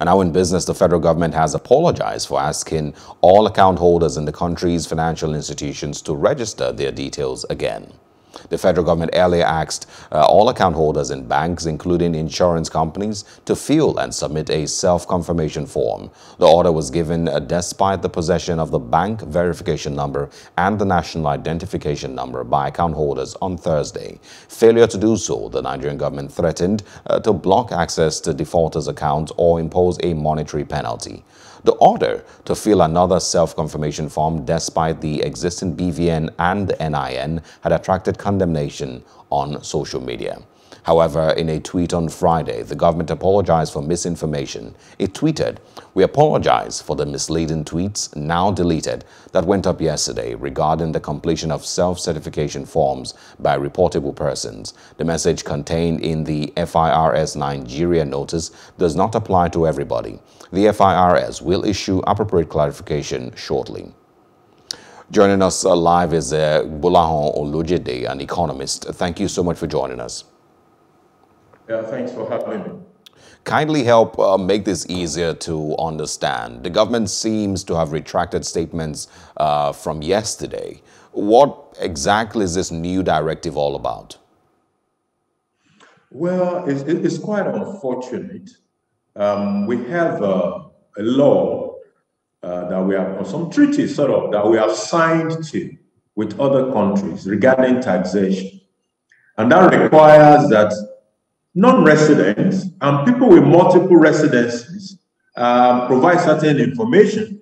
And now in business, the federal government has apologized for asking all account holders in the country's financial institutions to register their details again. The federal government earlier asked uh, all account holders in banks, including insurance companies, to fill and submit a self-confirmation form. The order was given uh, despite the possession of the bank verification number and the national identification number by account holders on Thursday. Failure to do so, the Nigerian government threatened uh, to block access to defaulters' accounts or impose a monetary penalty. The order to fill another self-confirmation form despite the existing BVN and NIN had attracted condemnation on social media. However, in a tweet on Friday, the government apologized for misinformation. It tweeted, We apologize for the misleading tweets, now deleted, that went up yesterday regarding the completion of self-certification forms by reportable persons. The message contained in the FIRS Nigeria notice does not apply to everybody. The FIRS will issue appropriate clarification shortly. Joining us live is uh, Gbolahan Olojede, an economist. Thank you so much for joining us. Yeah, thanks for having me. Kindly help uh, make this easier to understand. The government seems to have retracted statements uh, from yesterday. What exactly is this new directive all about? Well, it's, it's quite unfortunate. Um, we have uh, a law uh, that we have, or some treaties sort of, that we have signed to with other countries regarding taxation. And that requires that non-residents and people with multiple residences um, provide certain information.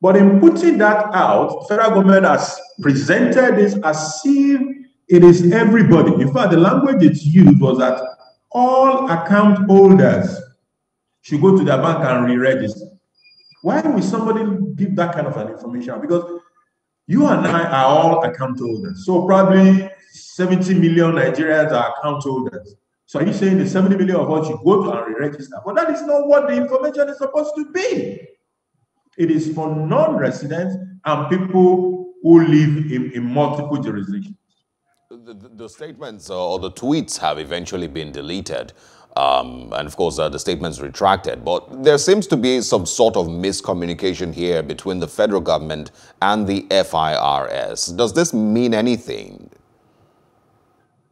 But in putting that out, federal government has presented this as if it is everybody. In fact, the language it's used was that all account holders should go to their bank and re-register. Why would somebody give that kind of an information? Because you and I are all account holders. So probably 70 million Nigerians are account holders. So are you saying the 70 million of us should go to and re-register? But that is not what the information is supposed to be. It is for non-residents and people who live in, in multiple jurisdictions. The, the, the statements uh, or the tweets have eventually been deleted. Um, and of course, uh, the statements retracted. But there seems to be some sort of miscommunication here between the federal government and the FIRS. Does this mean anything?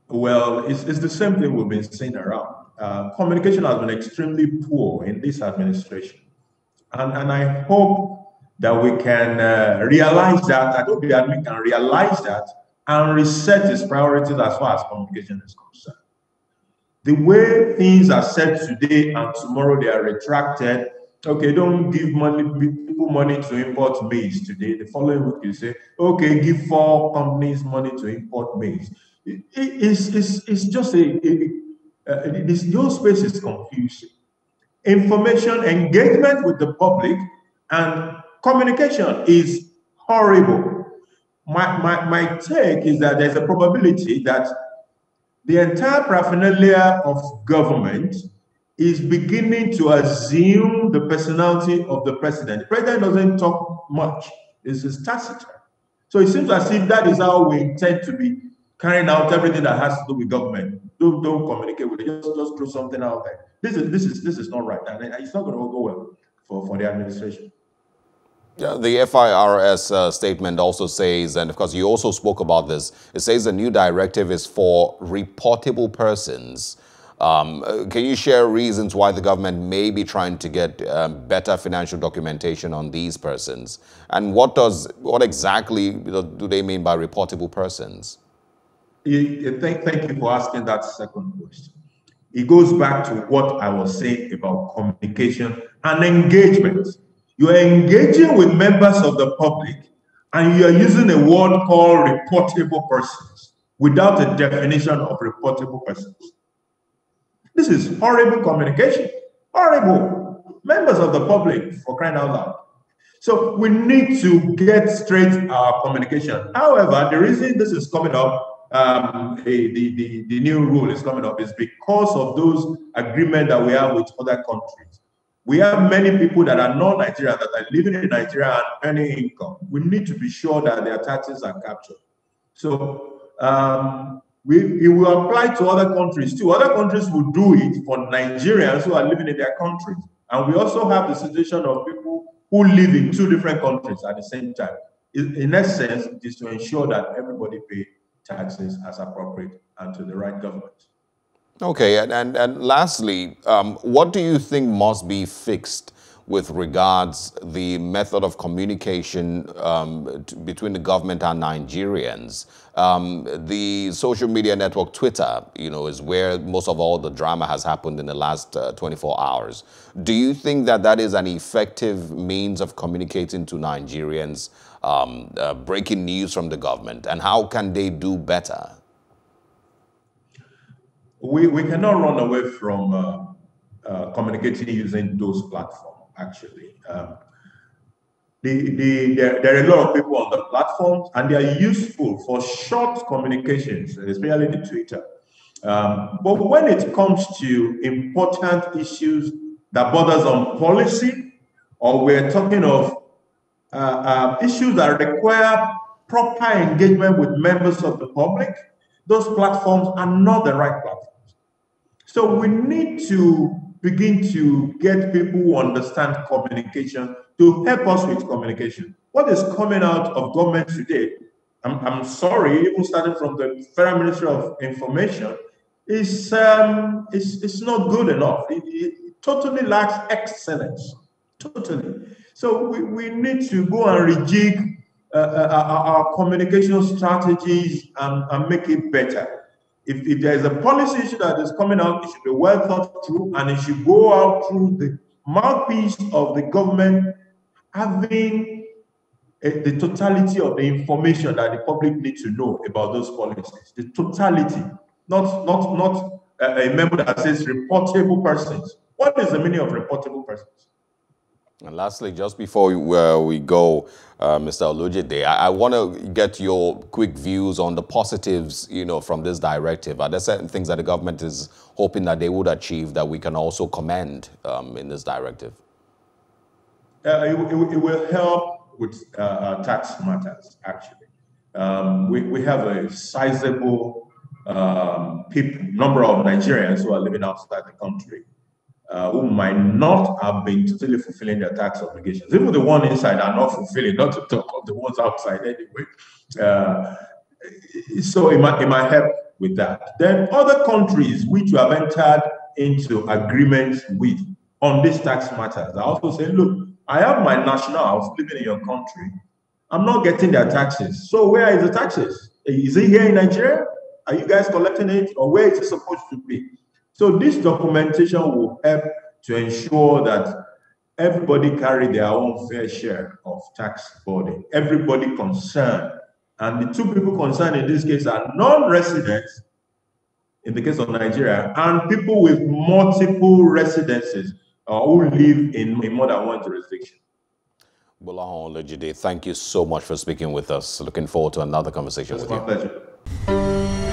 Well, it's, it's the same thing we've been seeing around. Uh, communication has been extremely poor in this administration. And, and I hope that we can uh, realize that, I hope the admin can realize that and reset its priorities as far as communication is concerned. The way things are said today and tomorrow they are retracted, okay, don't give money people money to import maize today. The following week you say, okay, give four companies money to import maize it's, it's, it's just a, a, a this your space is confusing. Information engagement with the public and communication is horrible. My, my, my take is that there's a probability that the entire paraphernalia of government is beginning to assume the personality of the president. The president doesn't talk much, it's taciturn. So it seems as if that is how we intend to be carrying out everything that has to do with government. Don't don't communicate with it. Just just throw something out there. This is this is this is not right, and it's not going to go well for for the administration. Yeah, the FIRS uh, statement also says, and of course you also spoke about this, it says the new directive is for reportable persons. Um, uh, can you share reasons why the government may be trying to get um, better financial documentation on these persons? And what does, what exactly do they mean by reportable persons? Thank, thank you for asking that second question. It goes back to what I was saying about communication and engagement. You are engaging with members of the public and you are using a word called reportable persons without a definition of reportable persons. This is horrible communication. Horrible. Members of the public, for crying out loud. So we need to get straight our communication. However, the reason this is coming up um, the, the, the new rule is coming up is because of those agreements that we have with other countries. We have many people that are non-Nigerian that are living in Nigeria and earning income. We need to be sure that their taxes are captured. So um, we, it will apply to other countries too. Other countries will do it for Nigerians who are living in their countries. And we also have the situation of people who live in two different countries at the same time. In essence, it is to ensure that everybody pay taxes as appropriate and to the right government. Okay, and, and, and lastly, um, what do you think must be fixed with regards the method of communication um, between the government and Nigerians. Um, the social media network Twitter, you know, is where most of all the drama has happened in the last uh, 24 hours. Do you think that that is an effective means of communicating to Nigerians, um, uh, breaking news from the government, and how can they do better? We, we cannot run away from uh, uh communicating using those platforms actually. Um, the, the, there, there, are a lot of people on the platforms and they are useful for short communications, especially the Twitter. Um, but when it comes to important issues that borders on policy, or we're talking of uh, uh, issues that require proper engagement with members of the public, those platforms are not the right platforms. So we need to begin to get people who understand communication to help us with communication. What is coming out of government today, I'm, I'm sorry, even starting from the Federal Ministry of Information, is um, it's, it's not good enough. It, it totally lacks excellence. Totally. So we, we need to go and rejig uh, uh, our, our communication strategies and, and make it better if, if there is a policy issue that is coming out, it should be well thought through and it should go out through the mouthpiece of the government having a, the totality of the information that the public needs to know about those policies. The totality, not not not a, a memo that says reportable persons. What is the meaning of reportable persons? And lastly, just before we, uh, we go, uh, Mr. Olojede, I, I want to get your quick views on the positives, you know, from this directive. Are there certain things that the government is hoping that they would achieve that we can also commend um, in this directive? Uh, it, it, it, will help with uh, uh, tax matters, actually. Um, we, we have a sizable um, people, number of Nigerians who are living outside the country uh, who might not have been totally fulfilling their tax obligations. Even the ones inside are not fulfilling, not to talk of the ones outside anyway. Uh, so it might, it might help with that. Then other countries which you have entered into agreements with on these tax matters are also saying, look, I have my national house living in your country. I'm not getting their taxes. So where is the taxes? Is it here in Nigeria? Are you guys collecting it? Or where is it supposed to be? So this documentation will help to ensure that everybody carry their own fair share of tax burden. Everybody concerned. And the two people concerned in this case are non-residents, in the case of Nigeria, and people with multiple residences uh, who live in, in more than one jurisdiction. Gbolahan Olojede, thank you so much for speaking with us. Looking forward to another conversation That's with my you. pleasure.